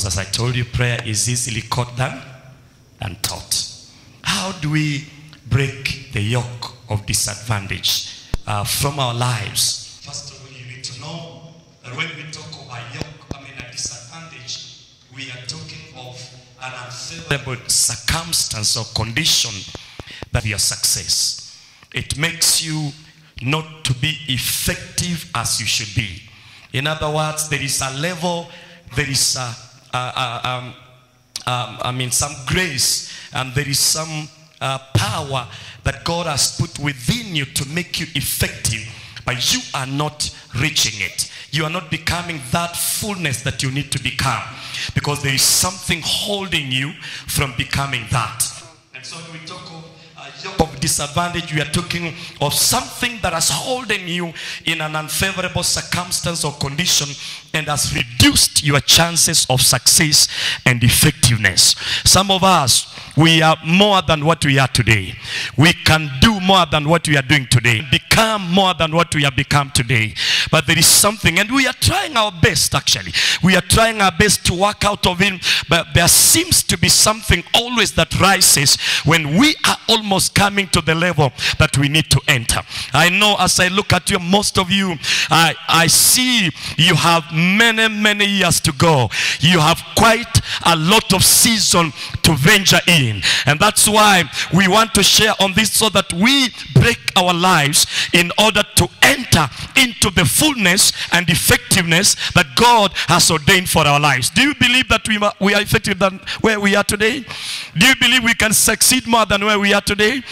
Because as I told you, prayer is easily caught than and taught. How do we break the yoke of disadvantage uh, from our lives? First of all, you need to know that when we talk of a yoke, I mean a disadvantage, we are talking of an unfavorable circumstance or condition that your success. It makes you not to be effective as you should be. In other words, there is a level, there is a um, um, I mean, some grace and there is some uh, power that God has put within you to make you effective, but you are not reaching it. You are not becoming that fullness that you need to become because there is something holding you from becoming that. And so when we talk of yoke of disadvantage, we are talking of something that has holding you in an unfavorable circumstance or condition and has reduced your chances of success and effectiveness. Some of us, we are more than what we are today. We can do more than what we are doing today. Become more than what we have become today. But there is something, and we are trying our best actually. We are trying our best to work out of it, but there seems to be something always that rises when we are almost coming to the level that we need to enter. I know as I look at you, most of you, I, I see you have many, many years to go. You have quite a lot of season to venture in. And that's why we want to share on this so that we break our lives in order to enter into the fullness and effectiveness that God has ordained for our lives. Do you believe that we, we are effective than where we are today? Do you believe we can succeed more than where we are today?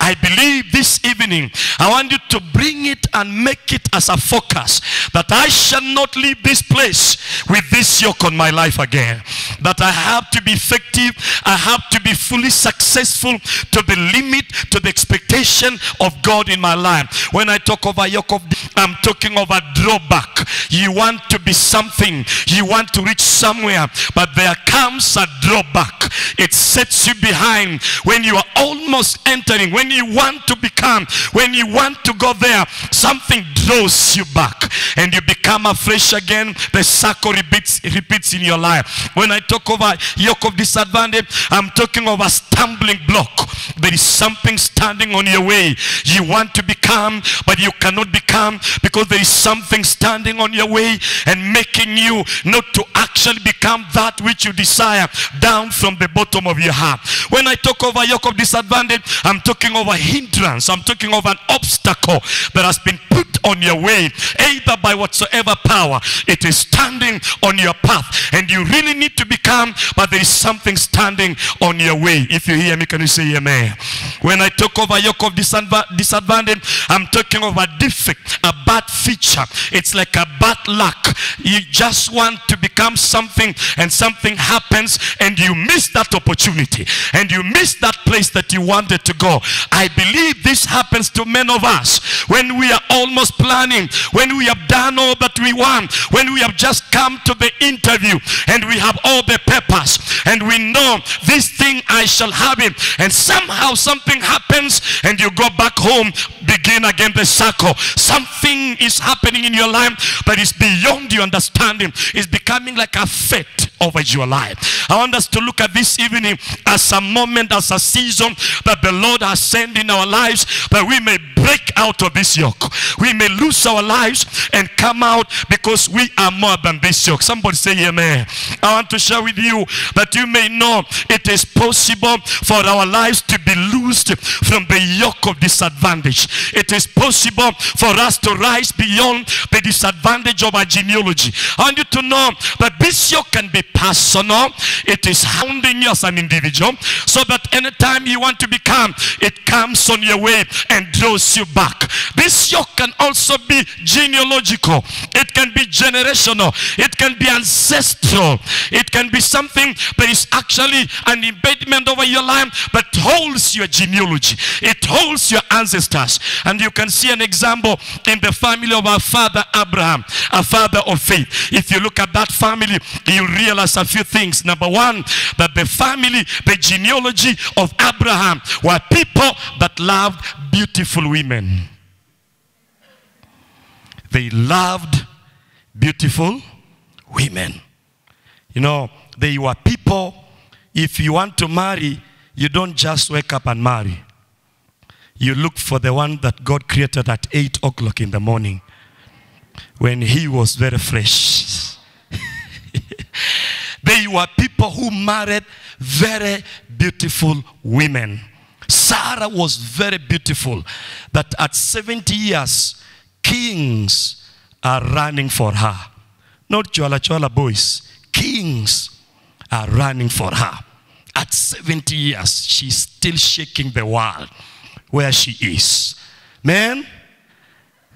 I believe this evening, I want you to bring it and make it as a focus that I shall not leave this place with this yoke on my life again. That I have to be effective, I have to be fully successful to the limit, to the expectation of God in my life. When I talk of a yoke of, I'm talking of a drawback. You want to be something, you want to reach somewhere, but there comes a drawback. It sets you behind when you are almost entering, when you want to become, when you want to go there, something draws you back and you become afresh again. The circle repeats, repeats in your life. When I talk of a yoke of disadvantage, I'm talking of a stumbling block. There is something standing on your way. You want to become, but you cannot become because there is something standing on your way and making you not to actually become that which you desire down from the bottom of your heart. When I talk over yoke of disadvantage, I'm talking over hindrance. I'm talking of an obstacle that has been put on your way, either by whatsoever power it is standing on your path, and you really need to become, but there is something standing on your way. If you hear me, can you say amen? When I talk over yoke of disadvantage, I'm talking of a defect, a bad feature. It's like a bad luck. You just want to become something, and something happens, and you miss that opportunity, and you miss that place that you wanted to go. I believe this happens to many of us when we are almost planning, when we have done all that we want, when we have just come to the interview and we have all the papers and we know this thing I shall have it, and somehow something happens and you go back home, begin again the circle. Something is happening in your life that is beyond your understanding. It's becoming like a fate over your life. I want us to look at this evening as a moment, as a season that the Lord has sent in our lives that we may break out of this yoke. We may lose our lives and come out because we are more than this yoke. Somebody say amen. I want to share with you that you may know it is possible for our lives to be loosed from the yoke of disadvantage. It is possible for us to rise beyond the disadvantage of our genealogy. I want you to know that this yoke can be personal. It is hounding you as an individual so that anytime you want to become, it comes on your way and draws you back. This yoke can also be genealogical. It can be generational. It can be ancestral. It can be something that is actually an impediment over your life but holds your genealogy. It holds your ancestors. And you can see an example in the family of our father Abraham, a father of faith. If you look at that family, you realize a few things. Number one, that the family, the genealogy of Abraham were people that loved beautiful women. They loved beautiful women. You know, they were people, if you want to marry, you don't just wake up and marry. You look for the one that God created at 8 o'clock in the morning when he was very fresh. they were people who married very beautiful women. Sarah was very beautiful. That at 70 years, kings are running for her. Not Chola Chola boys. Kings are running for her. At 70 years, she's still shaking the world where she is. Man,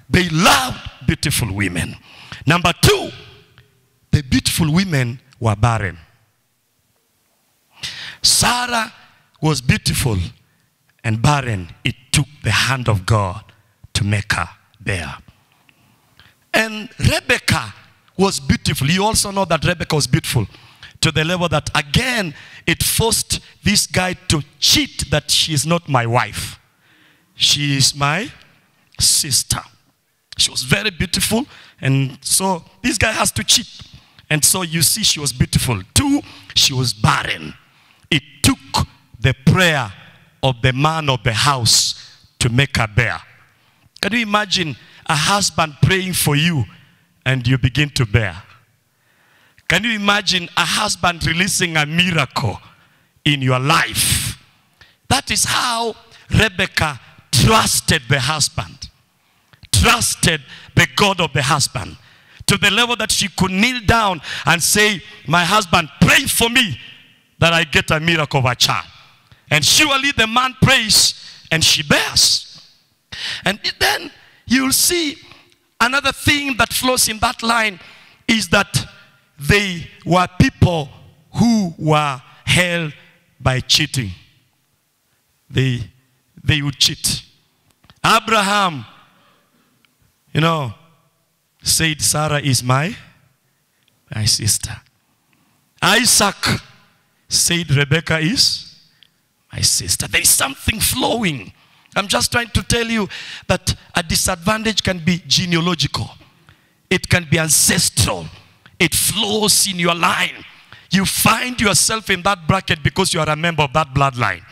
they loved beautiful women. Number two, the beautiful women were barren. Sarah was beautiful and barren. It took the hand of God to make her bear. And Rebecca was beautiful. You also know that Rebecca was beautiful to the level that, again, it forced this guy to cheat that she is not my wife. She is my sister. She was very beautiful. And so this guy has to cheat. And so you see, she was beautiful. Two, she was barren. It took the prayer of the man of the house to make her bear. Can you imagine a husband praying for you and you begin to bear? Can you imagine a husband releasing a miracle in your life? That is how Rebecca trusted the husband, trusted the God of the husband to the level that she could kneel down and say, My husband, pray for me that I get a miracle of a child. And surely the man prays and she bears. And then you'll see another thing that flows in that line is that they were people who were held by cheating. They, they would cheat. Abraham, you know, said, Sarah is my, my sister. Isaac said, Rebecca is my sister. There is something flowing. I'm just trying to tell you that a disadvantage can be genealogical, it can be ancestral, it flows in your line. You find yourself in that bracket because you are a member of that bloodline.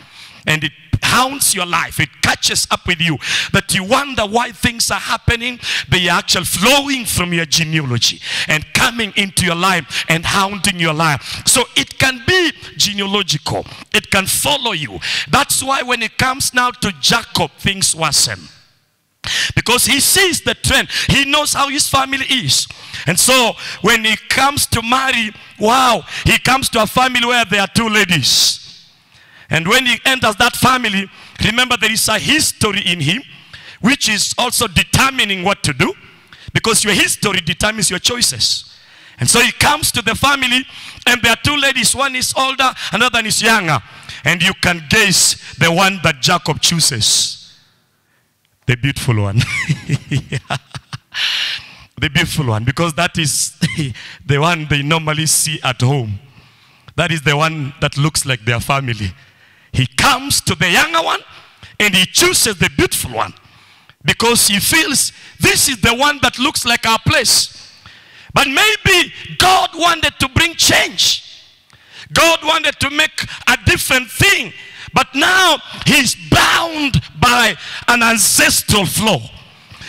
And it haunts your life. It catches up with you. That you wonder why things are happening. They are actually flowing from your genealogy and coming into your life and haunting your life. So it can be genealogical. It can follow you. That's why when it comes now to Jacob, things worsen. Because he sees the trend. He knows how his family is. And so when he comes to marry, wow, he comes to a family where there are two ladies. And when he enters that family, remember there is a history in him, which is also determining what to do. Because your history determines your choices. And so he comes to the family, and there are two ladies. One is older, another is younger. And you can guess the one that Jacob chooses. The beautiful one. the beautiful one. Because that is the one they normally see at home. That is the one that looks like their family. He comes to the younger one and he chooses the beautiful one because he feels this is the one that looks like our place. But maybe God wanted to bring change. God wanted to make a different thing. But now he's bound by an ancestral flow.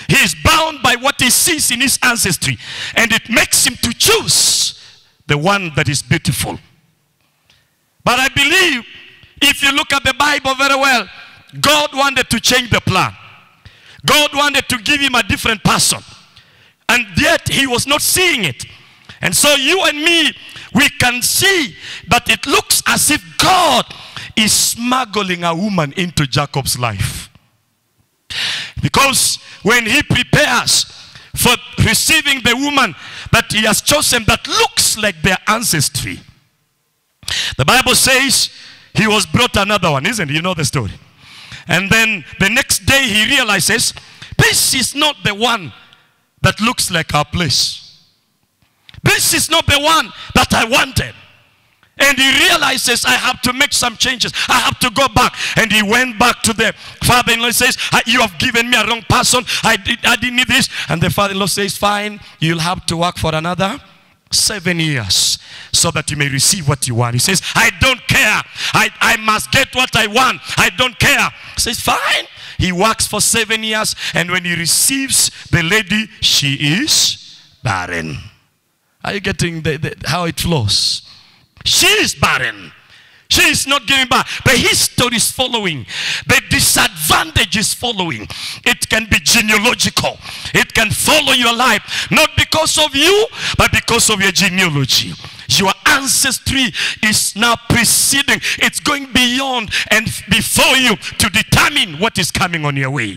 He is bound by what he sees in his ancestry. And it makes him to choose the one that is beautiful. But I believe if you look at the Bible very well, God wanted to change the plan. God wanted to give him a different person. And yet he was not seeing it. And so you and me, we can see that it looks as if God is smuggling a woman into Jacob's life. Because when he prepares for receiving the woman that he has chosen that looks like their ancestry, the Bible says he was brought another one, isn't it? You know the story. And then the next day he realizes, this is not the one that looks like our place. This is not the one that I wanted. And he realizes I have to make some changes. I have to go back. And he went back to the father-in-law says, ah, you have given me a wrong person. I, did, I didn't need this. And the father-in-law says, fine, you'll have to work for another seven years. so that you may receive what you want. He says, I don't care. I, I must get what I want. I don't care. He says, fine. He works for seven years, and when he receives the lady, she is barren. Are you getting the, the, how it flows? She is barren. She is not giving back. The history is following. The disadvantage is following. It can be genealogical. It can follow your life. Not because of you, but because of your genealogy. Your ancestry is now preceding. It's going beyond and before you to determine what is coming on your way.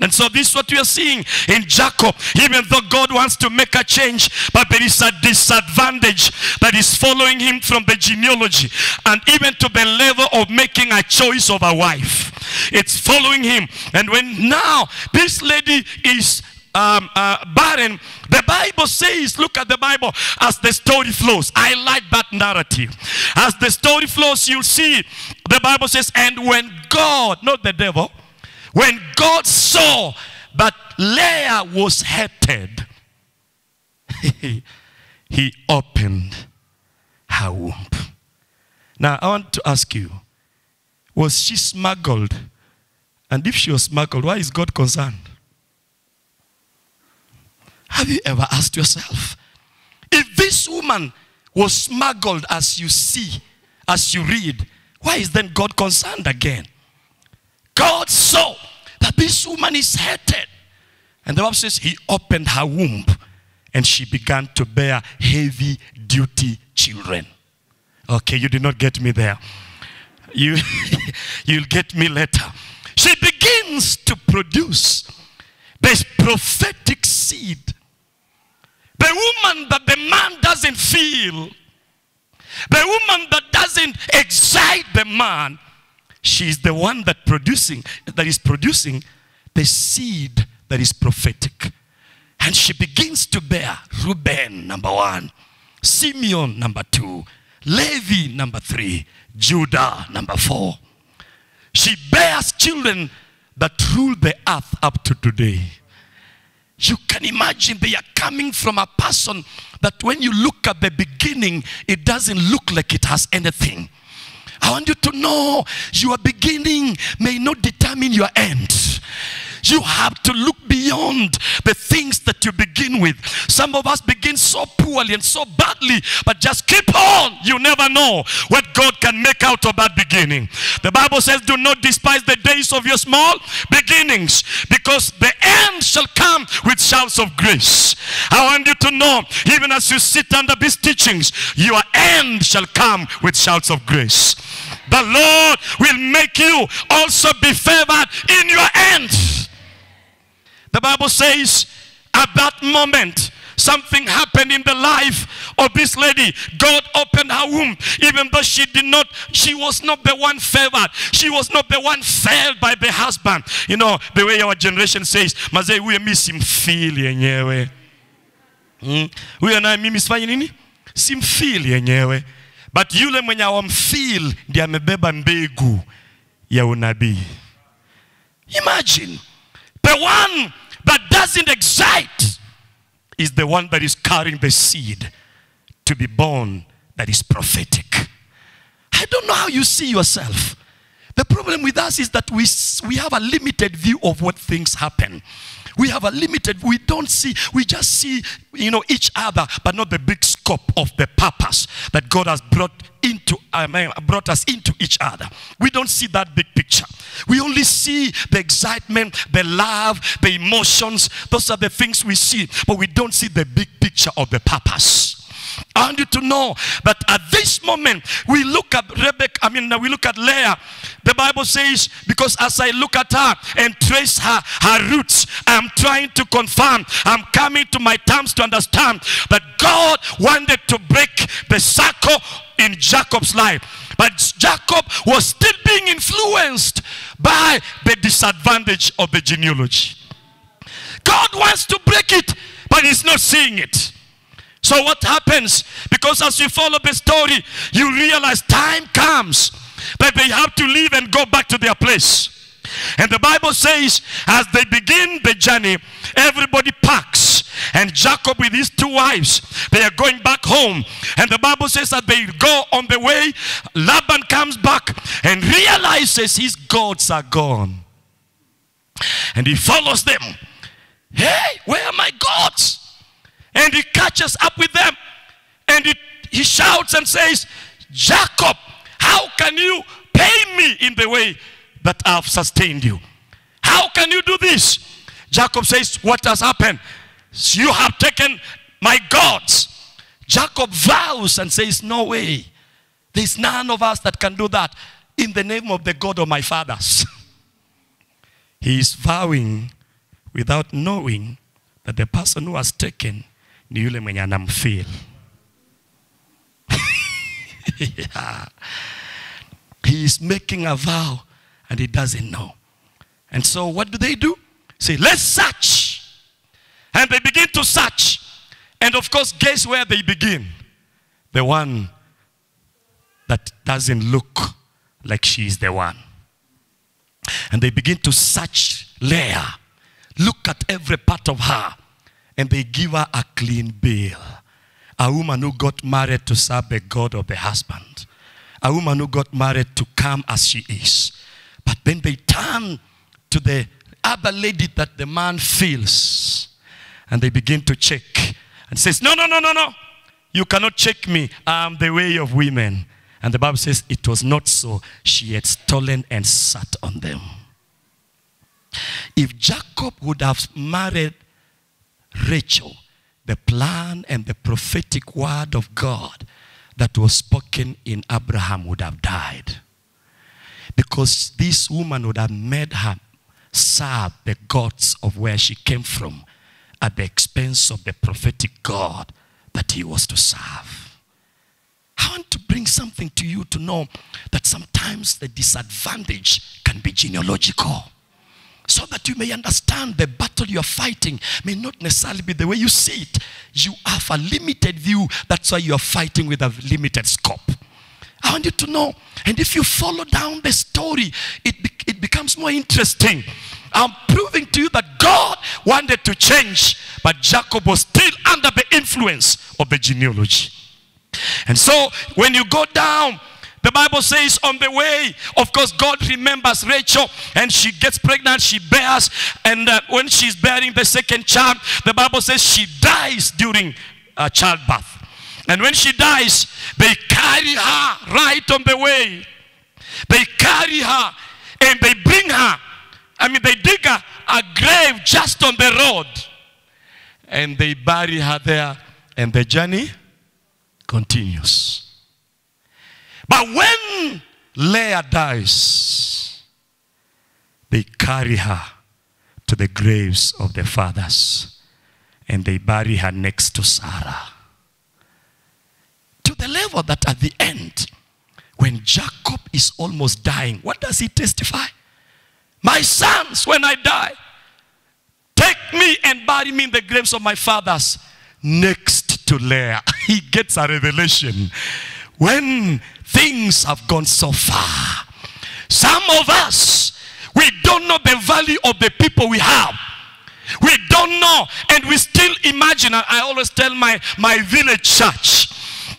And so this is what we are seeing in Jacob. Even though God wants to make a change, but there is a disadvantage that is following him from the genealogy and even to the level of making a choice of a wife. It's following him. And when now this lady is um, uh, barren, the Bible says, look at the Bible as the story flows. I like that narrative. As the story flows, you'll see the Bible says, and when God, not the devil, when God saw that Leah was hated, he opened her womb. Now, I want to ask you, was she smuggled? And if she was smuggled, why is God concerned? Have you ever asked yourself, if this woman was smuggled as you see, as you read, why is then God concerned again? God saw that this woman is hated. And the Bible says he opened her womb and she began to bear heavy duty children. Okay, you did not get me there. You, you'll get me later. She begins to produce this prophetic seed the woman that the man doesn't feel, the woman that doesn't excite the man, she's the one that producing that is producing the seed that is prophetic. And she begins to bear Reuben, number one, Simeon, number two, Levi, number three, Judah, number four. She bears children that rule the earth up to today. You can imagine they are coming from a person that when you look at the beginning, it doesn't look like it has anything. I want you to know your beginning may not determine your end. You have to look beyond the things that you begin with. Some of us begin so poorly and so badly, but just keep on. You never know what God can make out of that beginning. The Bible says, Do not despise the days of your small beginnings, because the end shall come with shouts of grace. I want you to know, even as you sit under these teachings, your end shall come with shouts of grace. The Lord will make you also be favored in your end. The Bible says at that moment, something happened in the life of this lady. God opened her womb, even though she did not, she was not the one favored. She was not the one failed by the husband. You know, the way our generation says, mazee huyo mi simfili yenyewe. Hmm? Huyo naye mimi sifanye nini? Simfili yenyewe. But yule mwenye awamfeel ndiye amebeba mbegu ya unabii. Imagine the one that doesn't excite is the one that is carrying the seed to be born that is prophetic. I don't know how you see yourself. The problem with us is that we, we have a limited view of what things happen. We have a limited, we don't see, we just see, you know, each other, but not the big scope of the purpose that God has brought into, uh, brought us into each other. We don't see that big picture. We only see the excitement, the love, the emotions. Those are the things we see, but we don't see the big picture of the purpose. I want you to know that at this moment, we look at Rebecca, I mean, we look at Leah. The Bible says, because as I look at her and trace her, her roots, I'm trying to confirm, I'm coming to my terms to understand that God wanted to break the circle in Jacob's life. But Jacob was still being influenced by the disadvantage of the genealogy. God wants to break it, but he's not seeing it. So what happens? Because as you follow the story, you realize time comes that they have to leave and go back to their place. And the Bible says, as they begin the journey, everybody packs. And Jacob with his two wives, they are going back home. And the Bible says that they go on the way. Laban comes back and realizes his gods are gone. And he follows them. Hey, where are my gods? And he catches up with them. And he, he shouts and says, Jacob, how can you pay me in the way that I've sustained you? How can you do this? Jacob says, What has happened? You have taken my gods. Jacob vows and says, No way. There's none of us that can do that in the name of the God of my fathers. he is vowing without knowing that the person who has taken ni yule mwenye anamfeel. yeah. He is making a vow and he doesn't know. And so what do they do? Say, let's search. And they begin to search. And of course, guess where they begin? The one that doesn't look like she is the one. And they begin to search Leah. Look at every part of her. And they give her a clean bill. A woman who got married to serve the God of the husband. A woman who got married to come as she is. But then they turn to the other lady that the man feels. And they begin to check. And says, no, no, no, no, no. You cannot check me. I'm the way of women. And the Bible says it was not so. She had stolen and sat on them. If Jacob would have married Rachel, the plan and the prophetic word of God that was spoken in Abraham would have died. Because this woman would have made her serve the gods of where she came from at the expense of the prophetic God that he was to serve. I want to bring something to you to know that sometimes the disadvantage can be genealogical so that you may understand the battle you're fighting may not necessarily be the way you see it. You have a limited view, that's why you're fighting with a limited scope. I want you to know, and if you follow down the story, it, be, it becomes more interesting. I'm proving to you that God wanted to change, but Jacob was still under the influence of the genealogy. And so when you go down the Bible says on the way, of course, God remembers Rachel and she gets pregnant, she bears, and uh, when she's bearing the second child, the Bible says she dies during uh, childbirth. And when she dies, they carry her right on the way. They carry her and they bring her. I mean, they dig a, a grave just on the road. And they bury her there, and the journey continues. But when Leah dies, they carry her to the graves of their fathers and they bury her next to Sarah. To the level that at the end, when Jacob is almost dying, what does he testify? My sons, when I die, take me and bury me in the graves of my fathers next to Leah. He gets a revelation. When things have gone so far. Some of us, we don't know the value of the people we have. We don't know, and we still imagine. I always tell my, my village church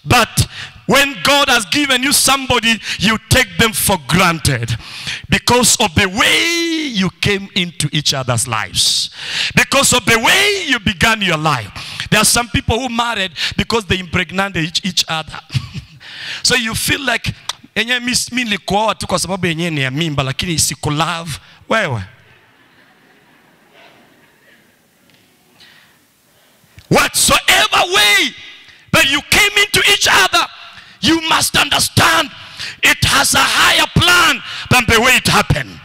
that when God has given you somebody, you take them for granted because of the way you came into each other's lives, because of the way you began your life. There are some people who married because they impregnated each, each other. so you feel like enye mi nilikuoa tu kwa sababu yenyewe ni ya mimba lakini sikulove wewe. Whatsoever way that you came into each other you must understand it has a higher plan than the way it happened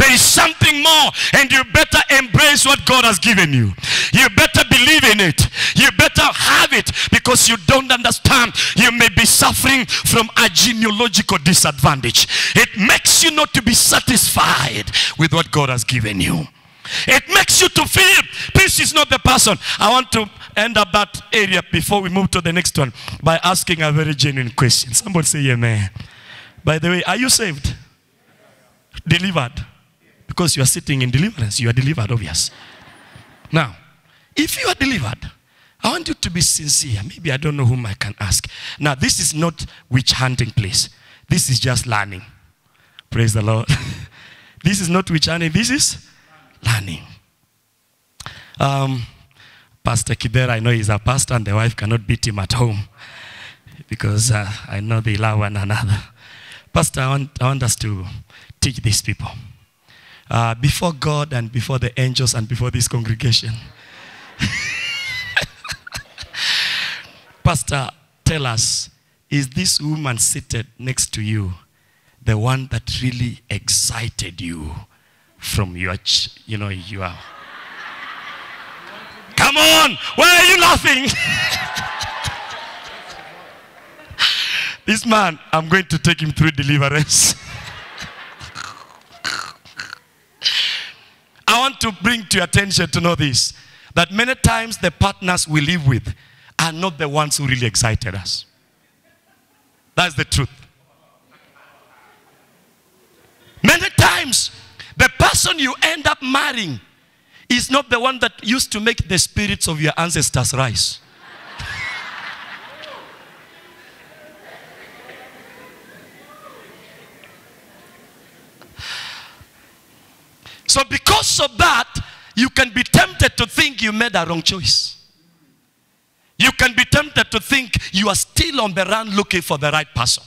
there is something more, and you better embrace what God has given you. You better believe in it. You better have it because you don't understand. You may be suffering from a genealogical disadvantage. It makes you not to be satisfied with what God has given you. It makes you to feel peace is not the person. I want to end up that area before we move to the next one by asking a very genuine question. Somebody say amen. By the way, are you saved? Delivered? Because you are sitting in deliverance, you are delivered, obvious. Now, if you are delivered, I want you to be sincere. Maybe I don't know whom I can ask. Now, this is not witch hunting place. This is just learning. Praise the Lord. this is not witch hunting. This is learning. Um, Pastor Kibera, I know he's a pastor and the wife cannot beat him at home because uh, I know they love one another. Pastor, I want, I want us to teach these people. Uh, before God and before the angels and before this congregation. Pastor, tell us, is this woman seated next to you the one that really excited you from your, you know, you are. Come on, why are you laughing? this man, I'm going to take him through deliverance. I to bring to your attention to know this that many times the partners we live with are not the ones who really excited us. That's the truth. Many times, the person you end up marrying is not the one that used to make the spirits of your ancestors rise. So, because of that, you can be tempted to think you made a wrong choice. You can be tempted to think you are still on the run looking for the right person.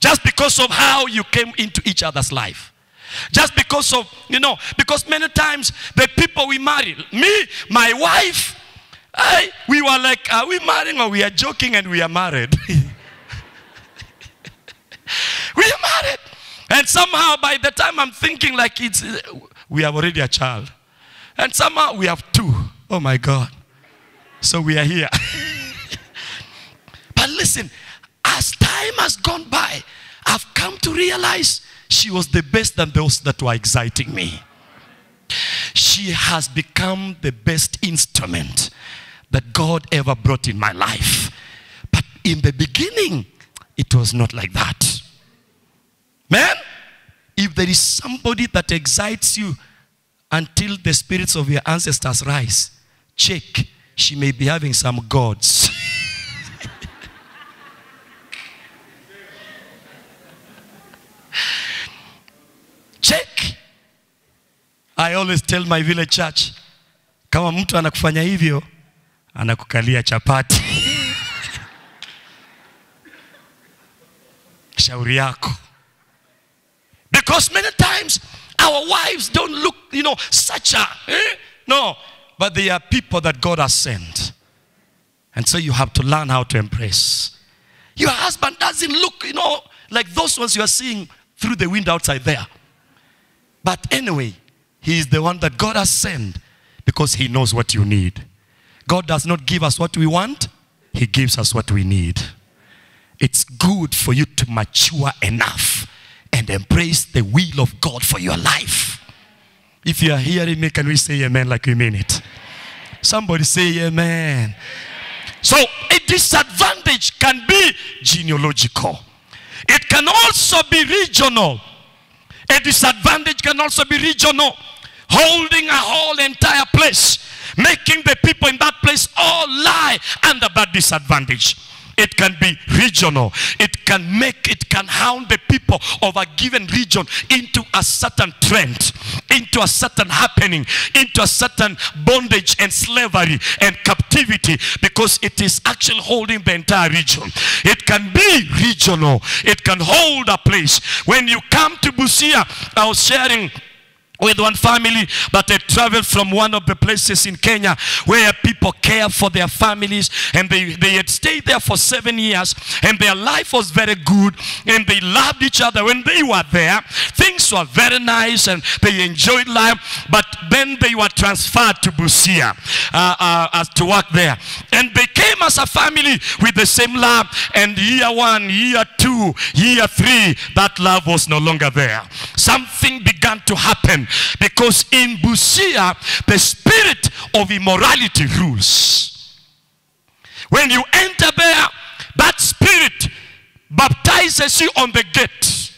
Just because of how you came into each other's life. Just because of, you know, because many times the people we marry, me, my wife, I, we were like, are we marrying or we are joking and we are married? we are married. And somehow by the time I'm thinking like it's, we have already a child. And somehow we have two. Oh my God. So we are here. but listen, as time has gone by, I've come to realize she was the best than those that were exciting me. She has become the best instrument that God ever brought in my life. But in the beginning, it was not like that. Man, if there is somebody that excites you until the spirits of your ancestors rise, check. She may be having some gods. check. I always tell my village church, kama mtu anakufanya hivyo, anakukalia chapati. Shauri yako. Because many times our wives don't look, you know, such a, eh? no, but they are people that God has sent. And so you have to learn how to embrace. Your husband doesn't look, you know, like those ones you are seeing through the window outside there. But anyway, he is the one that God has sent because he knows what you need. God does not give us what we want, he gives us what we need. It's good for you to mature enough and embrace the will of God for your life. If you are hearing me, can we say amen like we mean it? Somebody say amen. So a disadvantage can be genealogical. It can also be regional. A disadvantage can also be regional, holding a whole entire place, making the people in that place all lie under that disadvantage. It can be regional. It can make, it can hound the people of a given region into a certain trend, into a certain happening, into a certain bondage and slavery and captivity because it is actually holding the entire region. It can be regional. It can hold a place. When you come to Busia, I was sharing with one family but they traveled from one of the places in Kenya where people care for their families and they, they had stayed there for seven years and their life was very good and they loved each other when they were there. Things were very nice and they enjoyed life but then they were transferred to Busia uh, uh, as to work there and they came as a family with the same love and year one, year two, year three that love was no longer there. Something began to happen because in Busia, the spirit of immorality rules. When you enter there, that spirit baptizes you on the gate.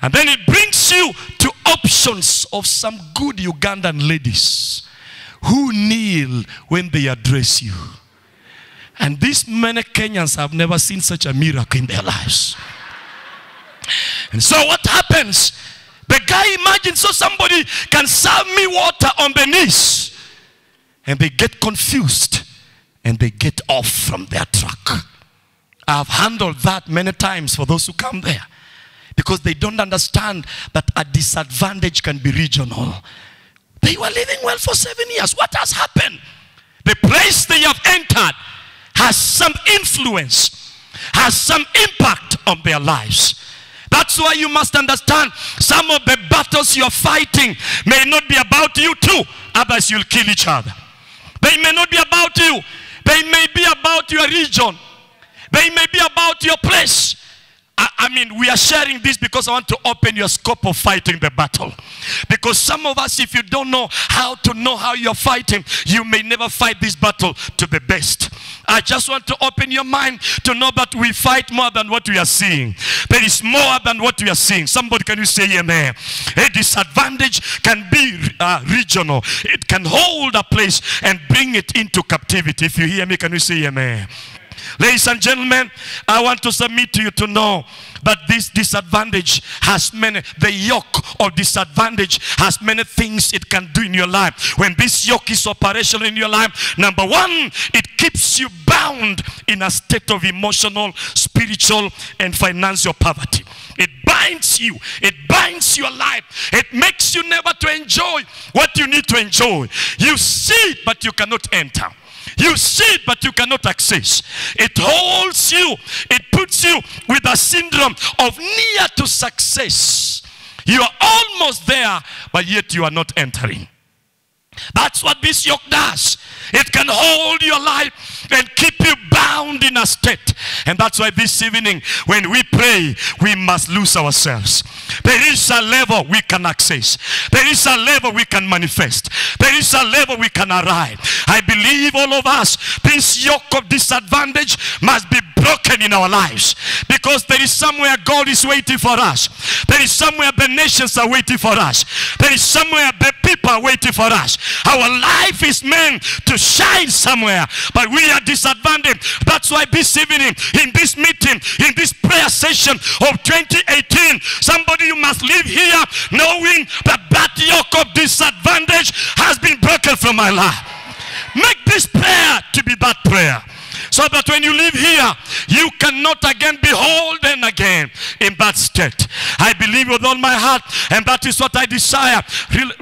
And then it brings you to options of some good Ugandan ladies who kneel when they address you. And these many Kenyans have never seen such a miracle in their lives. And so what happens? The guy imagines so somebody can serve me water on the knees. And they get confused and they get off from their truck. I've handled that many times for those who come there because they don't understand that a disadvantage can be regional. They were living well for seven years. What has happened? The place they have entered has some influence, has some impact on their lives. That's why you must understand some of the battles you're fighting may not be about you too. Others you'll kill each other. They may not be about you. They may be about your region. They may be about your place. I, mean, we are sharing this because I want to open your scope of fighting the battle. Because some of us, if you don't know how to know how you're fighting, you may never fight this battle to the best. I just want to open your mind to know that we fight more than what we are seeing. There is more than what we are seeing. Somebody, can you say amen? A disadvantage can be uh, regional. It can hold a place and bring it into captivity. If you hear me, can you say amen? Ladies and gentlemen, I want to submit to you to know that this disadvantage has many, the yoke of disadvantage has many things it can do in your life. When this yoke is operational in your life, number one, it keeps you bound in a state of emotional, spiritual, and financial poverty. It binds you. It binds your life. It makes you never to enjoy what you need to enjoy. You see but you cannot enter. You see it, but you cannot access. It holds you. It puts you with a syndrome of near to success. You are almost there, but yet you are not entering. That's what this yoke does. It can hold your life and keep you bound in a state. And that's why this evening, when we pray, we must lose ourselves. There is a level we can access. There is a level we can manifest. There is a level we can arrive. I believe all of us, this yoke of disadvantage must be broken in our lives because there is somewhere God is waiting for us. There is somewhere the nations are waiting for us. There is somewhere the people are waiting for us. Our life is meant to shine somewhere, but we are disadvantaged. That's why this evening, in this meeting, in this prayer session of 2018, somebody you must live here knowing that that yoke of disadvantage has been broken from my life. Make this prayer to be that prayer. So that when you live here, you cannot again be beholden again in that state. I believe with all my heart, and that is what I desire.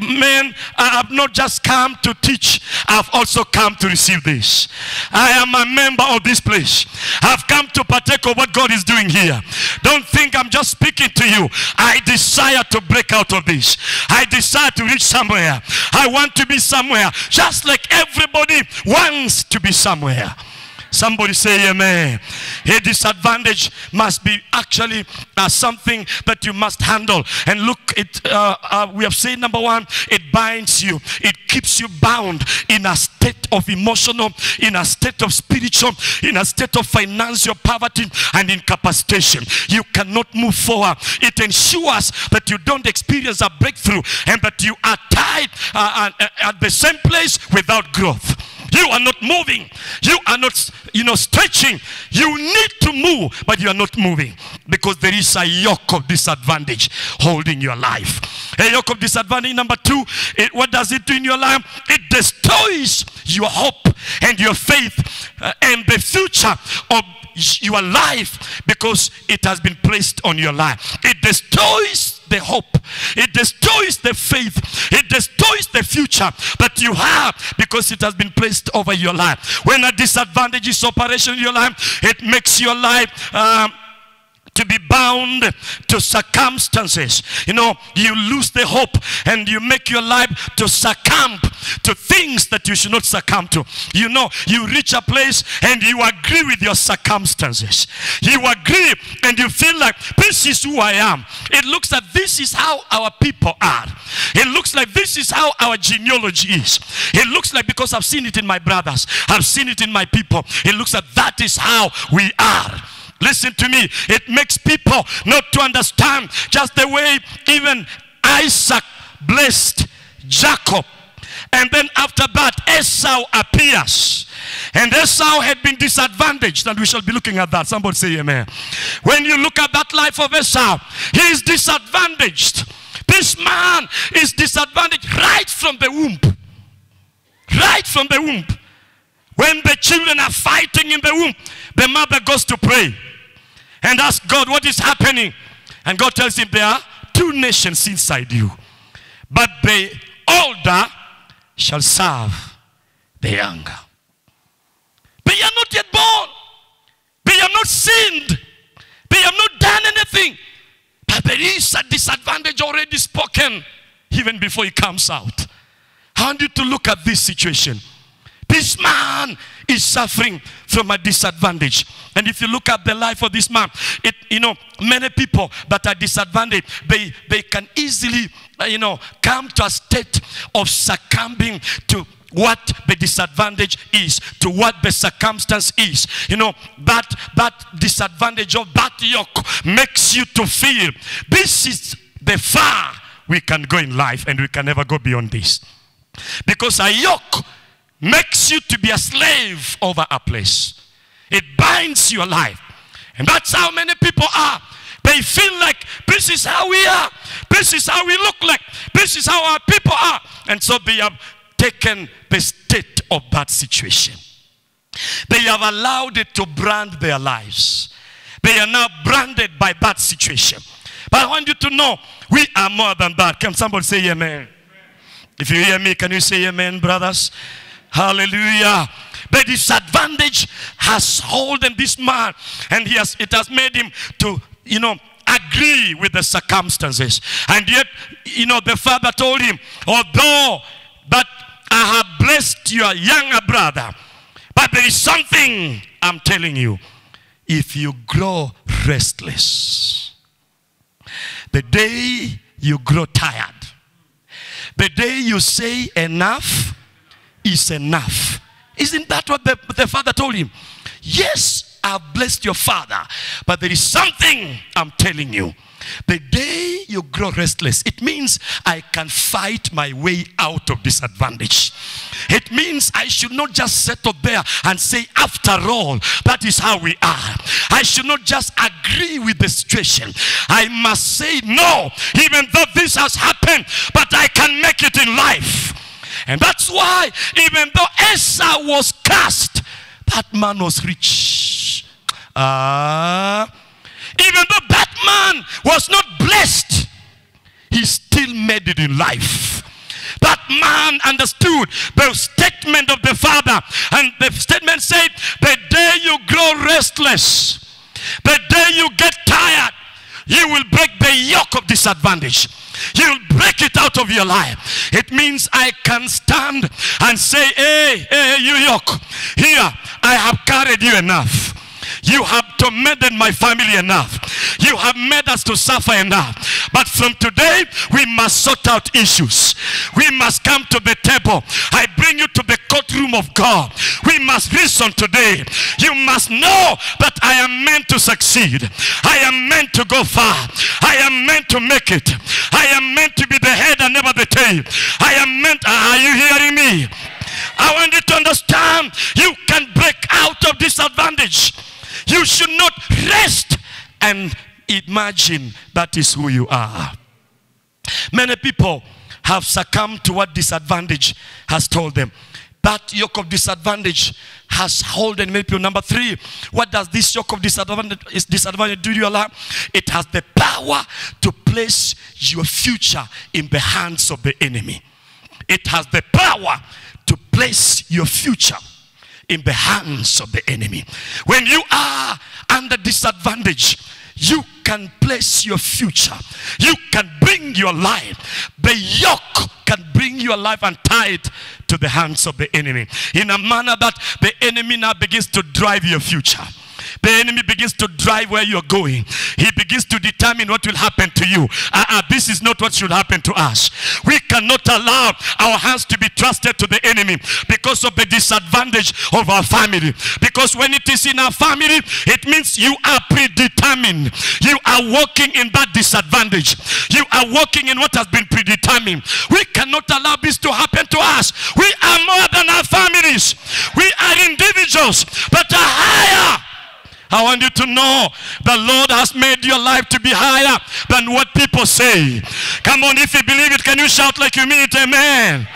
Man, I have not just come to teach, I've also come to receive this. I am a member of this place. I've come to partake of what God is doing here. Don't think I'm just speaking to you. I desire to break out of this. I desire to reach somewhere. I want to be somewhere, just like everybody wants to be somewhere. Somebody say amen. A disadvantage must be actually uh, something that you must handle. And look, it, uh, uh, we have said number one, it binds you. It keeps you bound in a state of emotional, in a state of spiritual, in a state of financial poverty and incapacitation. You cannot move forward. It ensures that you don't experience a breakthrough and that you are tied uh, uh, at the same place without growth. You are not moving. You are not, you know, stretching. You need to move, but you are not moving because there is a yoke of disadvantage holding your life. A yoke of disadvantage. Number two, it, what does it do in your life? It destroys your hope and your faith uh, and the future of your life because it has been placed on your life. It destroys the hope. It destroys the faith. It destroys the future that you have because it has been placed over your life. When a disadvantage is operation in your life, it makes your life um, to be bound to circumstances. You know, you lose the hope and you make your life to succumb to things that you should not succumb to. You know, you reach a place and you agree with your circumstances. You agree and you feel like this is who I am. It looks like this is how our people are. It looks like this is how our genealogy is. It looks like because I've seen it in my brothers, I've seen it in my people. It looks like that is how we are. Listen to me. It makes people not to understand just the way even Isaac blessed Jacob. And then after that, Esau appears. And Esau had been disadvantaged, and we shall be looking at that. Somebody say amen. When you look at that life of Esau, he is disadvantaged. This man is disadvantaged right from the womb. Right from the womb. When the children are fighting in the womb, the mother goes to pray and ask God what is happening. And God tells him there are two nations inside you. But the older shall serve the younger. They are not yet born. They have not sinned. They have not done anything. But there is a disadvantage already spoken even before he comes out. I want you to look at this situation. This man is suffering from a disadvantage. And if you look at the life of this man, it, you know, many people that are disadvantaged, they, they can easily, uh, you know, come to a state of succumbing to what the disadvantage is to what the circumstance is you know that that disadvantage of that yoke makes you to feel this is the far we can go in life and we can never go beyond this because a yoke makes you to be a slave over a place it binds your life and that's how many people are they feel like this is how we are this is how we look like this is how our people are and so they have taken the state of that situation. They have allowed it to brand their lives. They are now branded by that situation. But I want you to know we are more than that. Can somebody say amen? If you hear me, can you say amen, brothers? Hallelujah. The disadvantage has holden this man, and he has it has made him to, you know, agree with the circumstances. And yet, you know, the father told him, although that I have blessed your younger brother. But there is something I'm telling you. If you grow restless, the day you grow tired, the day you say enough is enough. Isn't that what the, the father told him? Yes, I've blessed your father, but there is something I'm telling you. The day you grow restless, it means I can fight my way out of disadvantage. It means I should not just settle there and say, after all, that is how we are. I should not just agree with the situation. I must say, no, even though this has happened, but I can make it in life. And that's why, even though Esau was cast, that man was rich. Uh, even though that man was not blessed, he still made it in life. That man understood the statement of the father. And the statement said, the day you grow restless, the day you get tired, you will break the yoke of disadvantage. You'll break it out of your life. It means I can stand and say, hey, hey, you yoke, here, I have carried you enough. You have tormented my family enough. You have made us to suffer enough. But from today, we must sort out issues. We must come to the table. I bring you to the courtroom of God. We must reason today. You must know that I am meant to succeed. I am meant to go far. I am meant to make it. I am meant to be the head and never the tail. I am meant, ah, are you hearing me? I want you to understand you can break out of disadvantage. You should not rest and imagine that is who you are. Many people have succumbed to what disadvantage has told them. That yoke of disadvantage has holden many people. Number three, what does this yoke of disadvantage, disadvantage do to your life? It has the power to place your future in the hands of the enemy. It has the power to place your future in the hands of the enemy. When you are under disadvantage, you can place your future. You can bring your life. The yoke can bring your life and tie it to the hands of the enemy in a manner that the enemy now begins to drive your future. The enemy begins to drive where you're going. He begins to determine what will happen to you. Uh-uh, this is not what should happen to us. We cannot allow our hands to be trusted to the enemy because of the disadvantage of our family. Because when it is in our family, it means you are predetermined. You are walking in that disadvantage. You are walking in what has been predetermined. We cannot allow this to happen to us. We are more than our families. We are individuals, but are higher. I want you to know the Lord has made your life to be higher than what people say. Come on, if you believe it, can you shout like you mean it? Amen.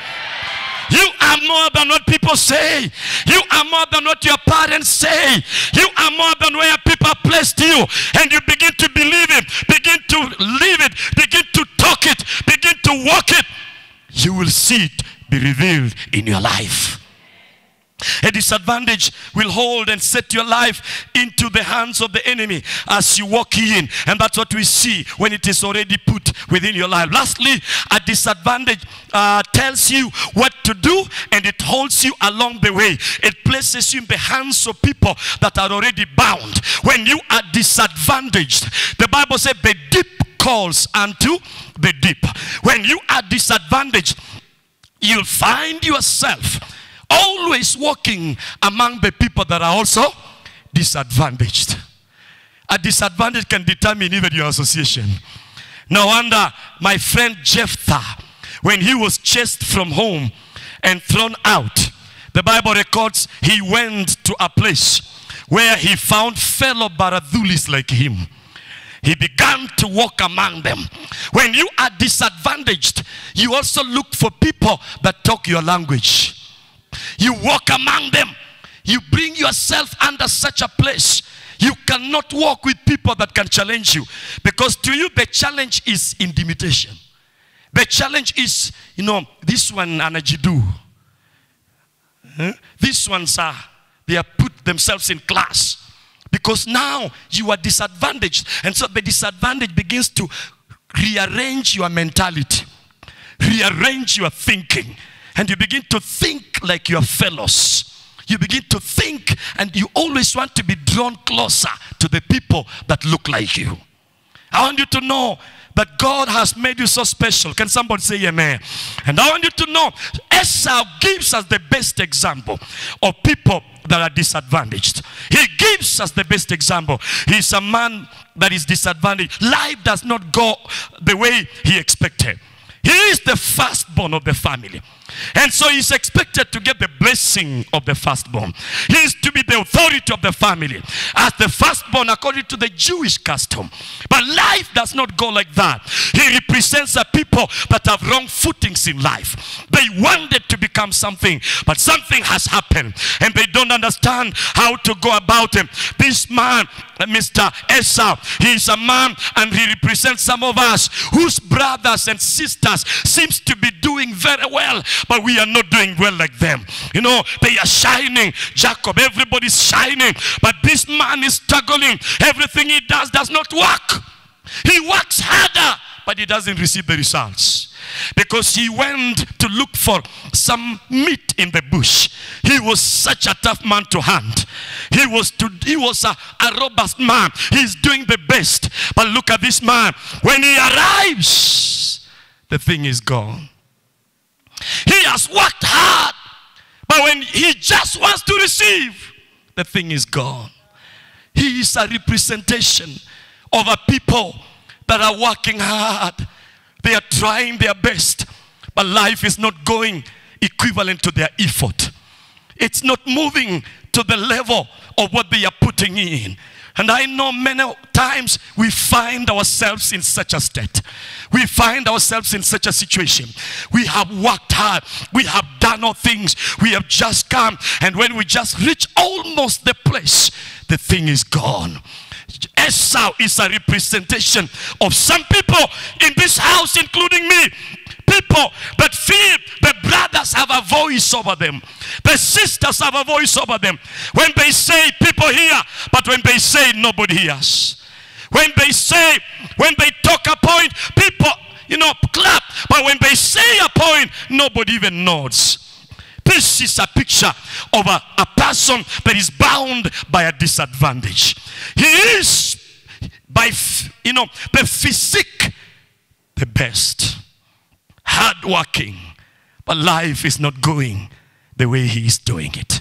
You are more than what people say. You are more than what your parents say. You are more than where people placed you. And you begin to believe it, begin to live it, begin to talk it, begin to walk it. You will see it be revealed in your life. A disadvantage will hold and set your life into the hands of the enemy as you walk in. And that's what we see when it is already put within your life. Lastly, a disadvantage uh, tells you what to do and it holds you along the way. It places you in the hands of people that are already bound. When you are disadvantaged, the Bible said the deep calls unto the deep. When you are disadvantaged, you'll find yourself always walking among the people that are also disadvantaged. A disadvantage can determine even your association. No wonder my friend Jephthah, when he was chased from home and thrown out, the Bible records he went to a place where he found fellow Barathulis like him. He began to walk among them. When you are disadvantaged, you also look for people that talk your language. You walk among them. You bring yourself under such a place. You cannot walk with people that can challenge you. Because to you, the challenge is intimidation. The challenge is, you know, this one anajidu. Huh? These ones are, they have put themselves in class. Because now you are disadvantaged. And so the disadvantage begins to rearrange your mentality, rearrange your thinking. And you begin to think like your fellows. You begin to think and you always want to be drawn closer to the people that look like you. I want you to know that God has made you so special. Can somebody say amen? And I want you to know Esau gives us the best example of people that are disadvantaged. He gives us the best example. He's a man that is disadvantaged. Life does not go the way he expected. He is the firstborn of the family. And so he's expected to get the blessing of the firstborn. He is to be the authority of the family as the firstborn according to the Jewish custom. But life does not go like that. He represents a people that have wrong footings in life. They wanted to become something, but something has happened and they don't understand how to go about it. This man, uh, Mr. Esau, he is a man and he represents some of us whose brothers and sisters seems to be doing very well but we are not doing well like them. You know, they are shining. Jacob, everybody's shining, but this man is struggling. Everything he does does not work. He works harder, but he doesn't receive the results because he went to look for some meat in the bush. He was such a tough man to hunt. He was to, he was a, a robust man. He's doing the best. But look at this man. When he arrives, the thing is gone. He has worked hard. But when he just wants to receive, the thing is gone. He is a representation of a people that are working hard. They are trying their best, but life is not going equivalent to their effort. It's not moving to the level of what they are putting in. And I know many times we find ourselves in such a state. We find ourselves in such a situation. We have worked hard. We have done all things. We have just come. And when we just reach almost the place, the thing is gone. Esau is a representation of some people in this house, including me. People that feel the brothers have a voice over them, the sisters have a voice over them. When they say, people hear, but when they say, nobody hears. When they say, when they talk a point, people, you know, clap. But when they say a point, nobody even nods. This is a picture of a, a person that is bound by a disadvantage. He is by, you know, the physique, the best, hardworking, but life is not going the way he is doing it.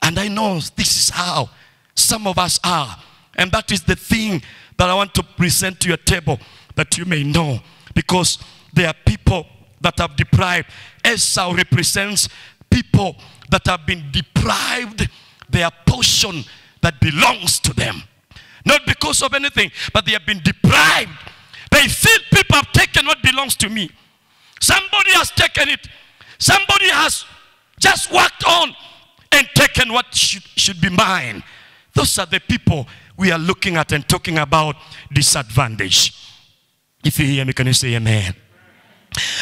And I know this is how some of us are. And that is the thing that I want to present to your table that you may know. Because there are people that have deprived. Esau represents people that have been deprived their portion that belongs to them. Not because of anything, but they have been deprived. They feel people have taken what belongs to me. Somebody has taken it. Somebody has just walked on and taken what should, should be mine. Those are the people we are looking at and talking about disadvantage. If you hear me, can you say amen?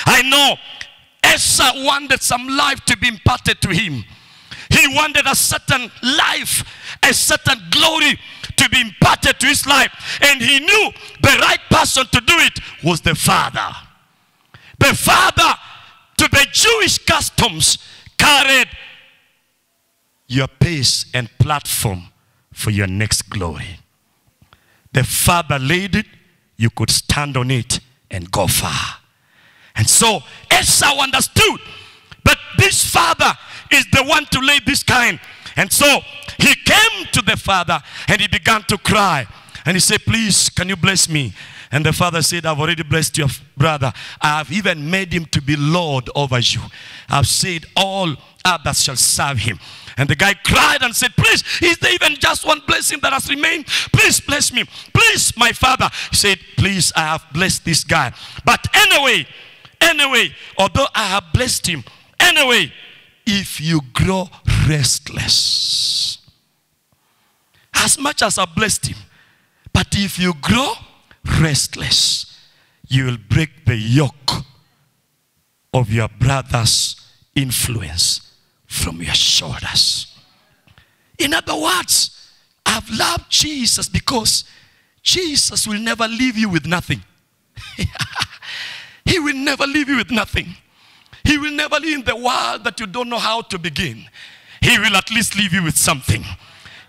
I know Esau wanted some life to be imparted to him. He wanted a certain life, a certain glory to be imparted to his life. And he knew the right person to do it was the father. The father, to the Jewish customs, carried your pace and platform for your next glory. The father laid it, you could stand on it and go far. And so Esau understood that this father is the one to lay this kind. And so he came to the father and he began to cry. And he said, Please, can you bless me? And the father said, I've already blessed your brother. I have even made him to be Lord over you. I've said, All others shall serve him. And the guy cried and said, Please, is there even just one blessing that has remained? Please bless me. Please, my father. He said, Please, I have blessed this guy. But anyway, anyway, although I have blessed him, anyway, if you grow restless, as much as I blessed him, but if you grow restless, you will break the yoke of your brother's influence from your shoulders. In other words, I've loved Jesus because Jesus will never leave you with nothing. he will never leave you with nothing. He will never leave in the world that you don't know how to begin. He will at least leave you with something.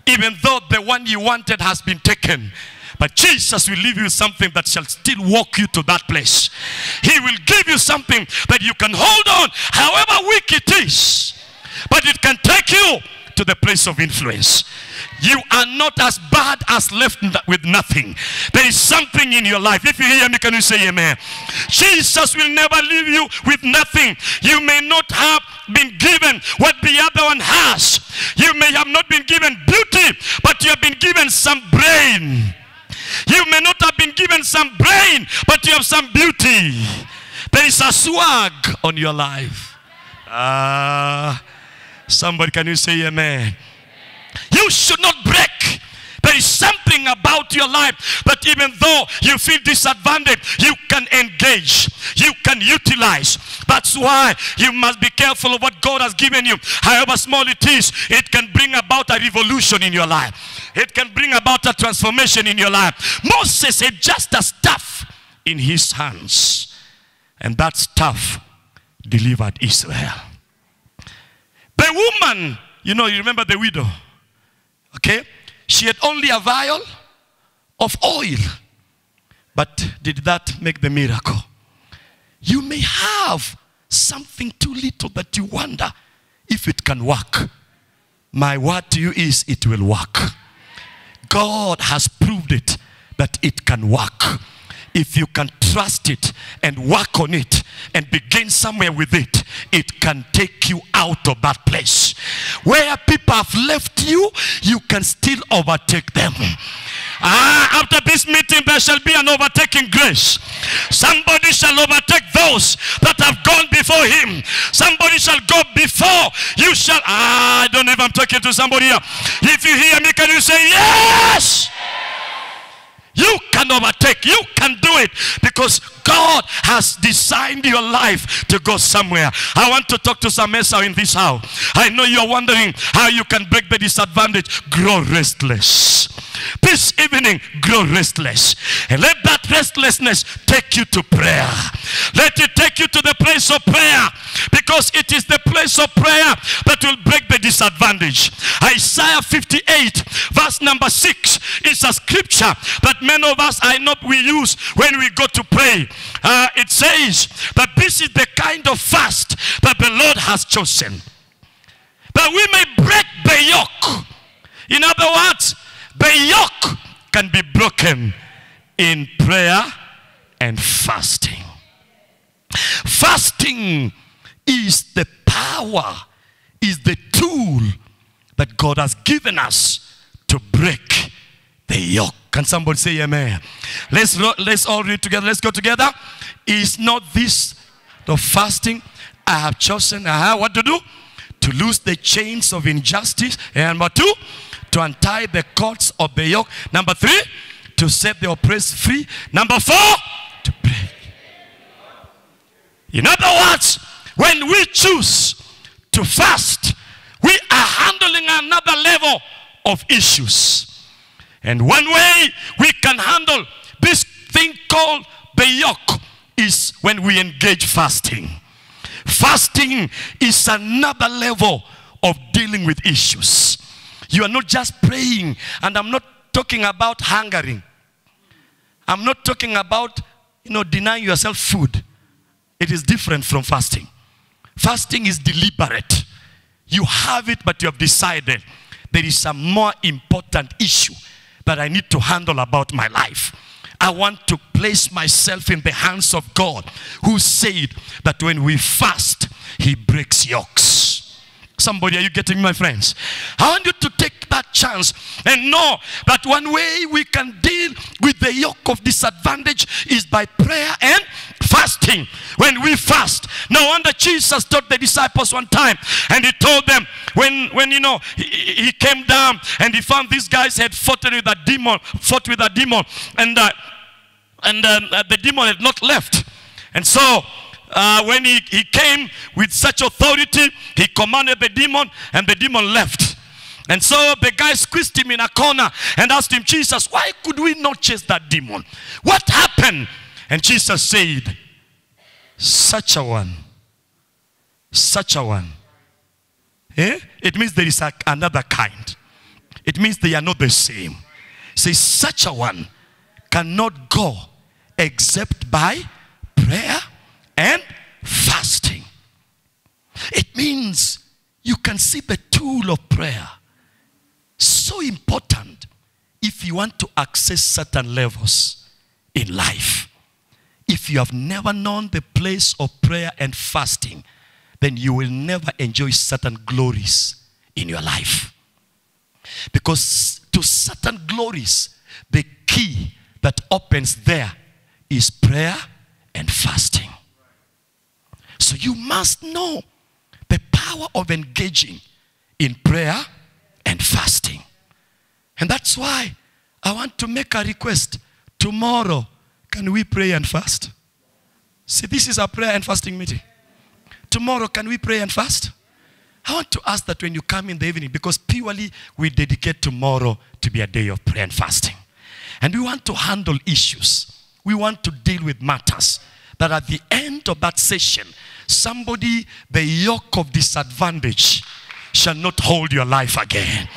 Even though the one you wanted has been taken, but Jesus will leave you something that shall still walk you to that place. He will give you something that you can hold on, however weak it is, but it can take you to the place of influence. You are not as bad as left with nothing. There is something in your life. If you hear me, can you say amen? Jesus will never leave you with nothing. You may not have been given what the other one has. You may have not been given beauty, but you have been given some brain. You may not have been given some brain, but you have some beauty. There is a swag on your life. Ah, somebody, can you say amen? You should not break. There is something about your life that even though you feel disadvantaged, you can engage, you can utilize. That's why you must be careful of what God has given you. However small it is, it can bring about a revolution in your life. It can bring about a transformation in your life. Moses had just a staff in his hands, and that staff delivered Israel. The woman, you know, you remember the widow, okay? She had only a vial of oil. But did that make the miracle? You may have something too little that you wonder if it can work. My word to you is it will work. God has proved it that it can work. If you can trust it and work on it and begin somewhere with it, it can take you out of that place. Where people have left you, you can still overtake them. Ah, after this meeting, there shall be an overtaking grace. Somebody shall overtake those that have gone before him. Somebody shall go before you shall. Ah, I don't know if I'm talking to somebody here. If you hear me, can you say yes? You can overtake. You can do it because God has designed your life to go somewhere. I want to talk to some Esau in this house. I know you're wondering how you can break the disadvantage. Grow restless. this evening grow restless. And let that restlessness take you to prayer. Let it take you to the place of prayer because it is the place of prayer that will break the disadvantage. Isaiah 58 verse number 6 is a scripture that many of us I know we use when we go to pray. Uh, it says that this is the kind of fast that the Lord has chosen. That we may break the yoke. In other words, the yoke can be broken in prayer and fasting. Fasting is the power, is the tool that God has given us to break the yoke. Can somebody say amen? Let's, let's all read together. Let's go together. Is not this the fasting I have chosen? I have what to do? To loose the chains of injustice. And number two, to untie the cords of the yoke. Number three, to set the oppressed free. Number four, to break. In other words, when we choose to fast, we are handling another level of issues. And one way we can handle this thing called the yoke is when we engage fasting. Fasting is another level of dealing with issues. You are not just praying, and I'm not talking about hungering. I'm not talking about, you know, denying yourself food. It is different from fasting. Fasting is deliberate. You have it, but you have decided there is a more important issue that I need to handle about my life. I want to place myself in the hands of God who said that when we fast, he breaks yokes. Somebody, are you getting my friends? I want you to take that chance and know that one way we can deal with the yoke of disadvantage is by prayer and fasting. When we fast, no wonder Jesus taught the disciples one time, and he told them when, when you know he, he came down and he found these guys had fought with a demon, fought with a demon, and uh, and uh, the demon had not left, and so uh, when he, he came with such authority, he commanded the demon, and the demon left. And so the guy squeezed him in a corner and asked him, Jesus, why could we not chase that demon? What happened? And Jesus said, Such a one, such a one. Eh? It means there is a, another kind. It means they are not the same. Say, such a one cannot go except by prayer and fasting. It means you can see the tool of prayer. So important if you want to access certain levels in life. If you have never known the place of prayer and fasting, then you will never enjoy certain glories in your life. Because to certain glories, the key that opens there is prayer and fasting. So you must know the power of engaging in prayer and fasting. And that's why I want to make a request. Tomorrow, can we pray and fast? See, this is a prayer and fasting meeting. Tomorrow, can we pray and fast? I want to ask that when you come in the evening, because purely we dedicate tomorrow to be a day of prayer and fasting. And we want to handle issues. We want to deal with matters that at the end of that session, somebody, the yoke of disadvantage shall not hold your life again.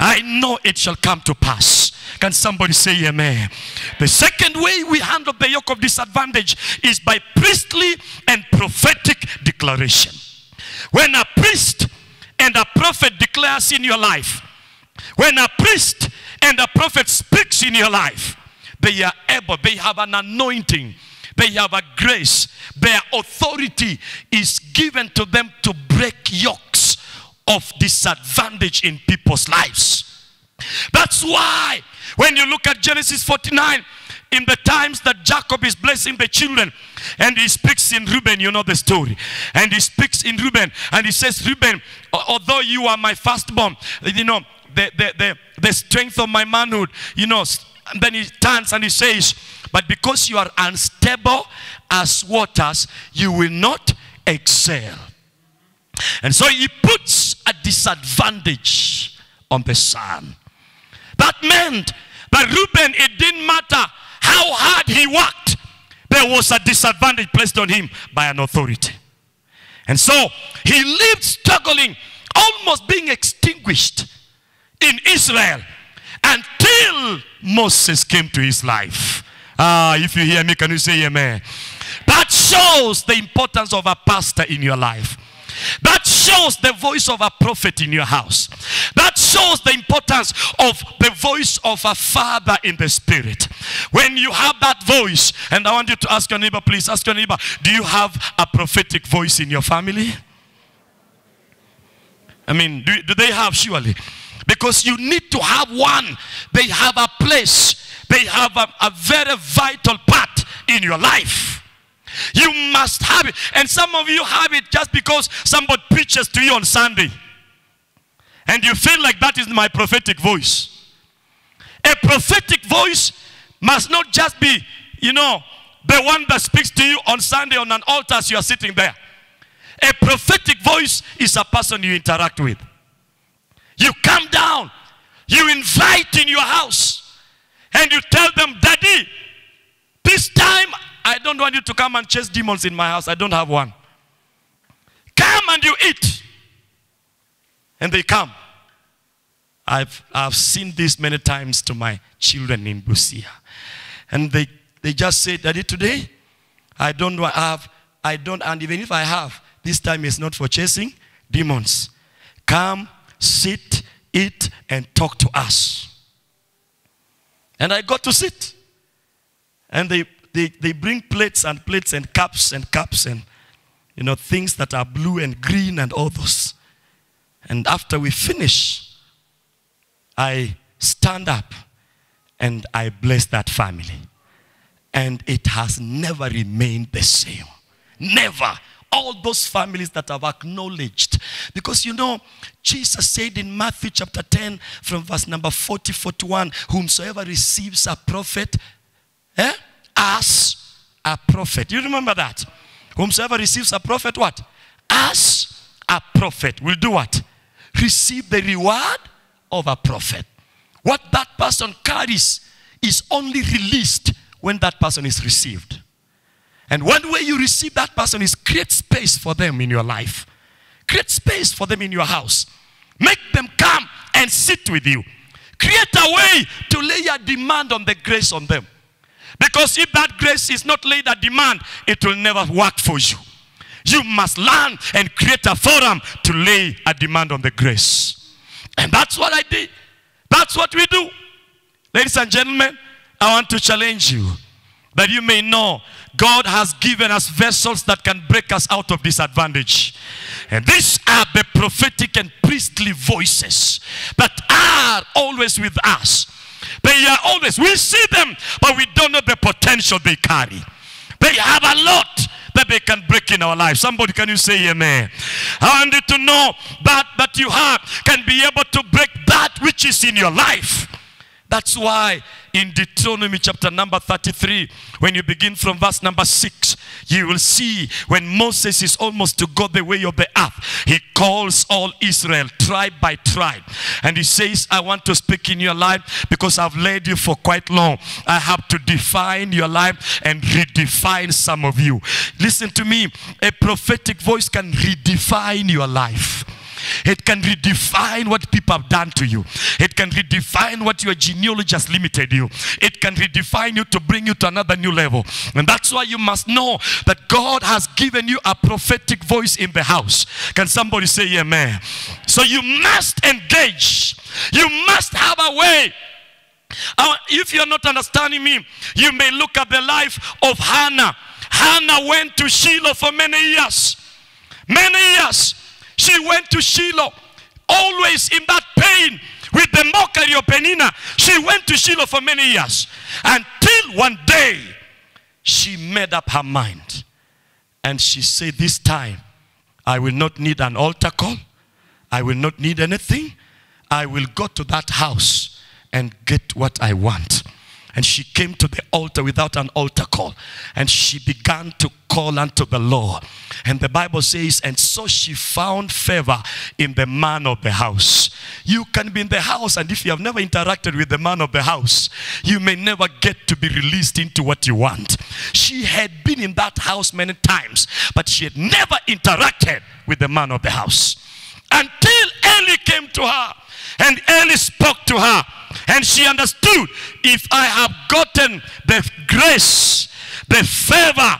I know it shall come to pass. Can somebody say amen? The second way we handle the yoke of disadvantage is by priestly and prophetic declaration. When a priest and a prophet declares in your life, when a priest and a prophet speaks in your life, they are able, they have an anointing they have a grace. Their authority is given to them to break yokes of disadvantage in people's lives. That's why when you look at Genesis 49, in the times that Jacob is blessing the children, and he speaks in Reuben, you know the story. And he speaks in Reuben, and he says, Reuben, although you are my firstborn, you know, the, the, the, the strength of my manhood, you know, and then he turns and he says, but because you are unstable as waters, you will not excel. And so he puts a disadvantage on the son. That meant that Reuben, it didn't matter how hard he worked, there was a disadvantage placed on him by an authority. And so he lived struggling, almost being extinguished in Israel until Moses came to his life. Ah, if you hear me, can you say amen? That shows the importance of a pastor in your life. That shows the voice of a prophet in your house. That shows the importance of the voice of a father in the spirit. When you have that voice, and I want you to ask your neighbor, please ask your neighbor, do you have a prophetic voice in your family? I mean, do, do they have surely? Because you need to have one. They have a place. They have a, a very vital part in your life. You must have it. And some of you have it just because somebody preaches to you on Sunday. And you feel like that is my prophetic voice. A prophetic voice must not just be, you know, the one that speaks to you on Sunday on an altar as you are sitting there. A prophetic voice is a person you interact with. You come down, you invite in your house, and you tell them, Daddy, this time I don't want you to come and chase demons in my house. I don't have one. Come and you eat. And they come. I've, I've seen this many times to my children in Busia. And they, they just say, Daddy, today I don't have, I don't, and even if I have, this time is not for chasing demons. Come, sit, eat, and talk to us. And I got to sit. And they they, they bring plates and plates and cups and cups and, you know, things that are blue and green and all those. And after we finish, I stand up and I bless that family. And it has never remained the same. Never. All those families that have acknowledged. Because you know, Jesus said in Matthew chapter 10, from verse number 40, 41, whomsoever receives a prophet, eh? As a prophet. You remember that? Whomsoever receives a prophet, what? As a prophet will do what? Receive the reward of a prophet. What that person carries is only released when that person is received. And one way you receive that person is create space for them in your life. Create space for them in your house. Make them come and sit with you. Create a way to lay a demand on the grace on them. Because if that grace is not laid at demand, it will never work for you. You must learn and create a forum to lay a demand on the grace. And that's what I did. That's what we do. Ladies and gentlemen, I want to challenge you that you may know God has given us vessels that can break us out of disadvantage. And these are the prophetic and priestly voices that are always with us they are always, we see them, but we don't know the potential they carry. They have a lot that they can break in our lives. Somebody, can you say amen? I want you to know that that you have can be able to break that which is in your life. That's why in Deuteronomy chapter number 33, when you begin from verse number 6, you will see when Moses is almost to go the way of the earth, he calls all Israel tribe by tribe. And he says, I want to speak in your life because I've led you for quite long. I have to define your life and redefine some of you. Listen to me, a prophetic voice can redefine your life. It can redefine what people have done to you. It can redefine what your genealogy has limited you. It can redefine you to bring you to another new level. And that's why you must know that God has given you a prophetic voice in the house. Can somebody say amen? So you must engage. You must have a way uh, if you're not understanding me, you may look at the life of Hannah. Hannah went to Shiloh for many years. Many years. She went to Shiloh, always in that pain with the mockery of Penina. She went to Shiloh for many years until one day she made up her mind. And she said, This time I will not need an altar call, I will not need anything. I will go to that house and get what I want. And she came to the altar without an altar call. And she began to call unto the Lord. And the Bible says, and so she found favor in the man of the house. You can be in the house, and if you have never interacted with the man of the house, you may never get to be released into what you want. She had been in that house many times, but she had never interacted with the man of the house. Until Eli came to her, and Eli spoke to her. And she understood if I have gotten the grace, the favor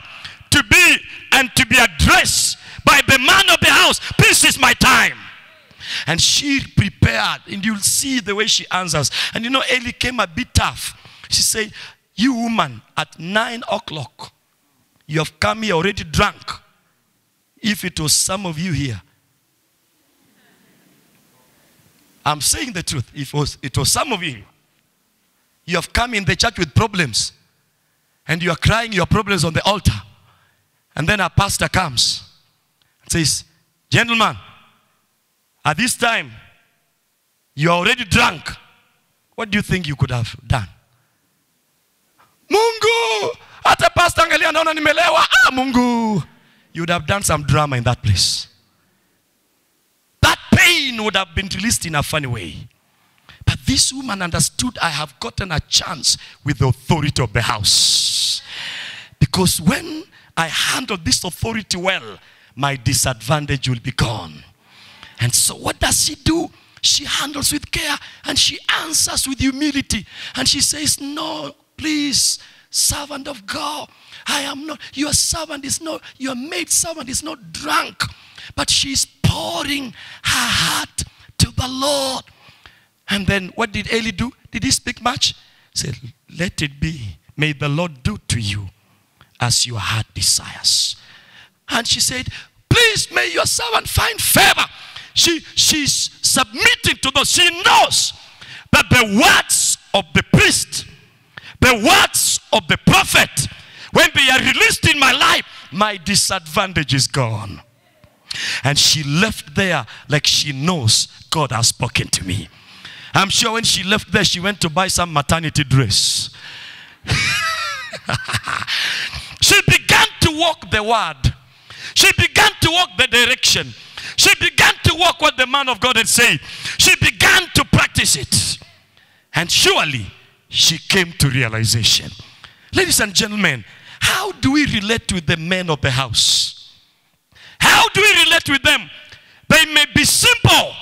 to be and to be addressed by the man of the house, this is my time. And she prepared, and you'll see the way she answers. And you know, Eli came a bit tough. She said, You woman, at nine o'clock, you have come here already drunk. If it was some of you here, I'm saying the truth. It was, it was some of you, you have come in the church with problems and you are crying your problems on the altar. And then a pastor comes and says, Gentlemen, at this time, you are already drunk. What do you think you could have done? Mungu, hata pastor angalia naona nimelewa. Ah, Mungu. You would have done some drama in that place pain would have been released in a funny way. But this woman understood I have gotten a chance with the authority of the house. Because when I handle this authority well, my disadvantage will be gone. And so, what does she do? She handles with care and she answers with humility. And she says, No, please, servant of God, I am not, your servant is not, your maid servant is not drunk, but she's pouring her heart to the Lord. And then what did Eli do? Did he speak much? He said, Let it be. May the Lord do to you as your heart desires. And she said, Please, may your servant find favor. She, she's submitting to those. She knows that the words of the priest, the words of the prophet, when they are released in my life, my disadvantage is gone. And she left there like she knows God has spoken to me. I'm sure when she left there, she went to buy some maternity dress. she began to walk the word. She began to walk the direction. She began to walk what the man of God had said. She began to practice it. And surely she came to realization. Ladies and gentlemen, how do we relate with the men of the house? How do we relate with them? They may be simple,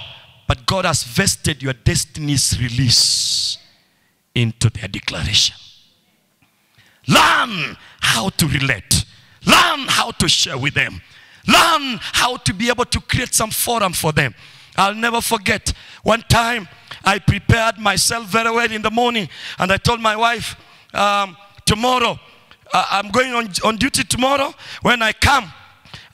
but God has vested your destiny's release into their declaration. Learn how to relate. Learn how to share with them. Learn how to be able to create some forum for them. I'll never forget one time I prepared myself very well in the morning and I told my wife, um, tomorrow, uh, I'm going on, on duty tomorrow. When I come,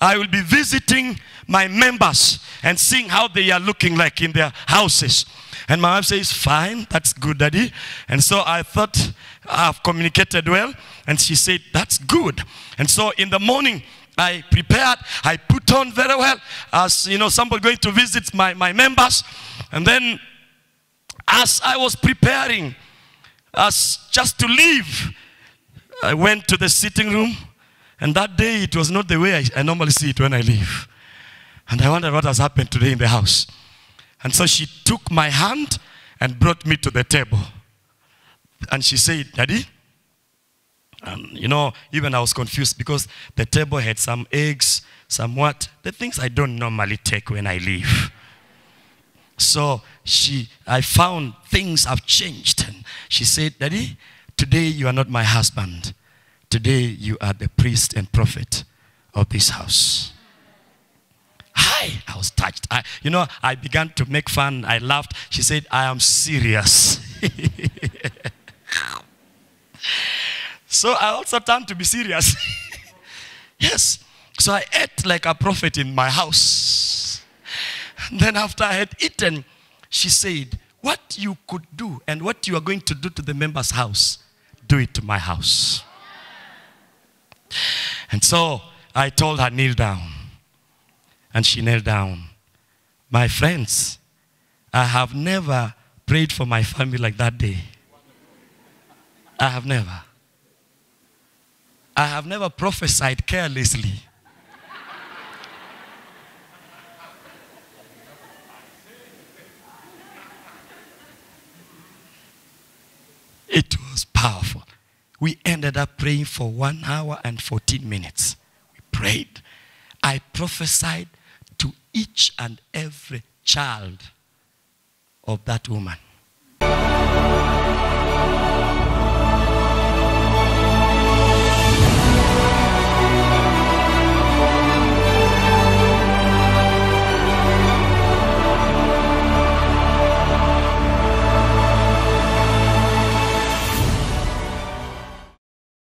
I will be visiting my members and seeing how they are looking like in their houses. And my wife says, Fine, that's good, Daddy. And so I thought I've communicated well. And she said, That's good. And so in the morning, I prepared, I put on very well as you know, somebody going to visit my, my members. And then as I was preparing, as just to leave, I went to the sitting room and that day, it was not the way I, I normally see it when I leave. And I wondered what has happened today in the house. And so she took my hand and brought me to the table. And she said, Daddy, and you know, even I was confused because the table had some eggs, some what, the things I don't normally take when I leave. So she, I found things have changed. And she said, Daddy, today you are not my husband. Today you are the priest and prophet of this house. Hi, I was touched. I, you know, I began to make fun. I laughed. She said, I am serious. so I also turned to be serious. yes. So I ate like a prophet in my house. And then after I had eaten, she said, What you could do and what you are going to do to the member's house, do it to my house. And so I told her, kneel down. And she knelt down. My friends, I have never prayed for my family like that day. I have never. I have never prophesied carelessly. It was powerful. We ended up praying for one hour and 14 minutes. We prayed. I prophesied to each and every child of that woman.